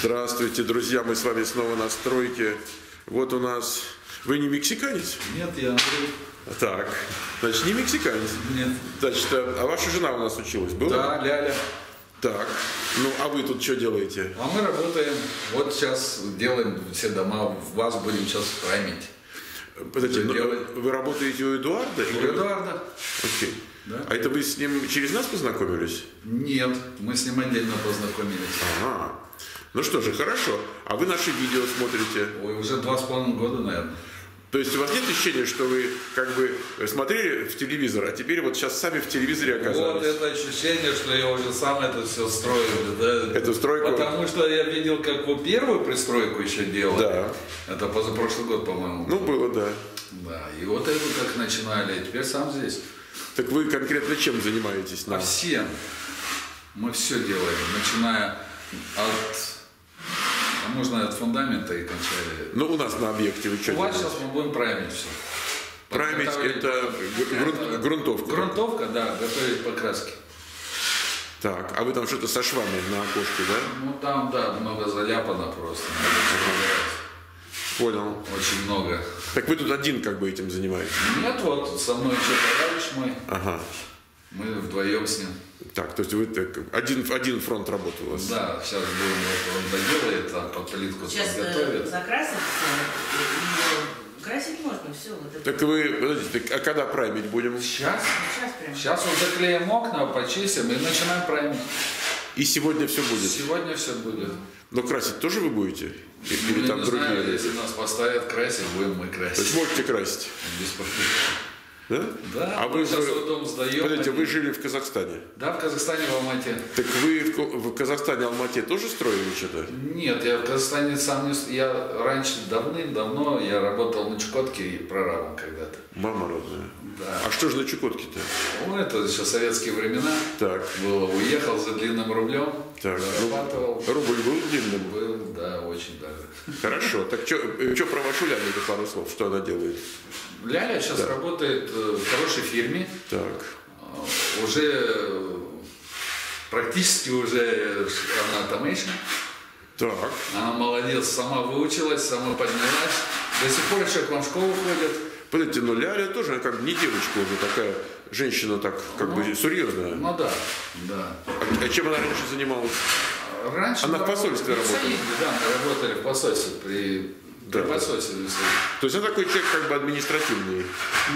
Здравствуйте, друзья, мы с вами снова на стройке. Вот у нас... Вы не мексиканец? Нет, я Андрей. Так, значит, не мексиканец. Нет. Значит, а а ваша жена у нас училась, была? Да, Ляля. Так, ну а вы тут что делаете? А мы работаем. Вот сейчас делаем все дома. В вас будем сейчас праймить. Подождите, ну, делать? вы работаете у Эдуарда? У или Эдуарда? Окей. Да. А это вы с ним через нас познакомились? Нет, мы с ним отдельно познакомились. Ага. Ну что же, хорошо. А вы наши видео смотрите? Ой, уже два с половиной года, наверное. То есть у вас нет ощущения, что вы как бы смотрели в телевизор, а теперь вот сейчас сами в телевизоре Вот оказались? это ощущение, что я уже сам это все строил. Да? Эту стройку? Потому что я видел, как вы первую пристройку еще делали. Да. Это позапрошлый год, по-моему. Ну, было, да. Да, и вот эту как начинали, а теперь сам здесь. Так вы конкретно чем занимаетесь? А нам? всем. Мы все делаем, начиная от, а можно от фундамента и кончая. Ну, у нас на объекте вы что У вас делаете? сейчас мы будем праймить все. Праймить это грунт- грунтовка. Грунтовка, да, готовить покраски. Так, а вы там что-то со швами на окошке, да? Ну там, да, много заляпано просто. Понял. Очень много. Так вы тут один как бы этим занимаетесь? Нет, вот со мной еще товарищ мой. Ага. Мы вдвоем с ним. Так, то есть вы так, один, один фронт работал у вас? Да, сейчас будем, он доделает, там под плитку Сейчас э, подготовит. закрасят все, красить можно, все. Вот это. Так вы, подождите, так, а когда праймить будем? Сейчас Сейчас прям. Сейчас вот заклеим окна, почистим и начинаем праймить. И сегодня все будет? Сегодня все будет. Но красить тоже вы будете? Или Ну, там не другие? знаю, если нас поставят красить, будем мы То есть красить. можете красить? Без проблем. Да? Да, А мы вы, сейчас вы- вот дом сдаем. Они- вы жили в Казахстане? Да, в Казахстане, в Алмате. Так вы в, в Казахстане, Алмате тоже строили что-то? Нет, я в Казахстане сам не... Я раньше, давным-давно, я работал на Чукотке и прорабом когда-то. Мама родная. Да. А что же на Чукотке-то? Ну, это еще советские времена. Так, Было, уехал за длинным рублем, так. ну, зарабатывал. рубль был длинным? Был, да, очень даже. Хорошо. Так что про вашу Лялю пару слов? Что она делает? Ляля сейчас работает э, в хорошей фирме. Так. А, Уже э, практически уже э, она automation. Так. Она молодец, сама выучилась, сама поднялась. До сих пор еще к вам в школу ходит. Подождите, ну Ляля тоже она как бы не девочка уже, такая женщина так как бы серьезная. Ну да, да. А, а чем она раньше занималась? Раньше Она в посольстве работала? Саиде, Да, мы работали в посольстве при, Да. Саиде. То есть она такой человек как бы административный.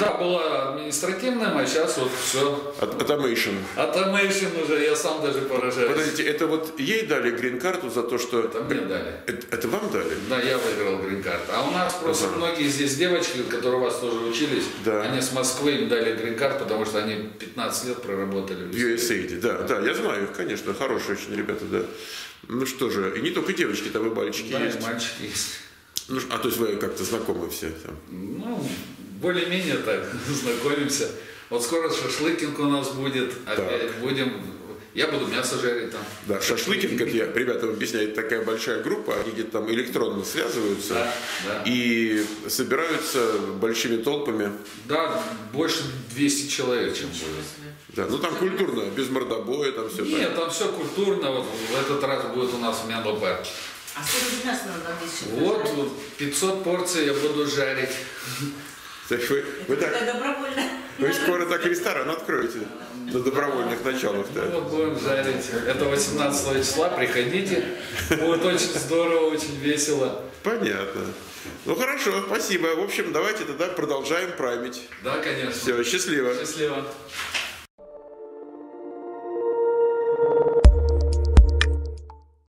Да, была административным, а сейчас вот все. Automation. Automation уже, я сам даже поражаюсь. Подождите, это вот ей дали грин-карту за то, что... Это мне дали. Это, это вам дали? Да, я выиграл грин-карт. А у нас просто Ага. многие здесь девочки, которые у вас тоже учились, Да. они с Москвы им дали грин-карт, потому что они 15 лет проработали в USAID, да, да, я знаю их, конечно, хорошие очень ребята, да. Ну что же, и не только девочки, там и мальчики Да, и есть. мальчики есть. Ну, а то есть вы как-то знакомы все там. Ну, более-менее так знакомимся. Вот скоро шашлыкинг у нас будет. Опять будем. Я буду мясо жарить там. Да, шашлыкинг, это я ребятам объясняю, это такая большая группа, они где-то там электронно связываются Да, да. и собираются большими толпами. Да, больше 200 человек, чем будет. Да, ну там культурно, без мордобоя, там все Нет, там все культурно. Вот в этот раз будет у нас мясо-бар. А сколько мяса надо на 10 Вот, вот 500 порций я буду жарить. Так вы, вы так, Это добровольно. вы скоро так ресторан откроете на добровольных началах, Ну, да? вот будем жарить. Это 18 числа, приходите. Будет очень здорово, очень весело. Понятно. Ну хорошо, спасибо. В общем, давайте тогда продолжаем править. Да, конечно. Все, счастливо. Счастливо.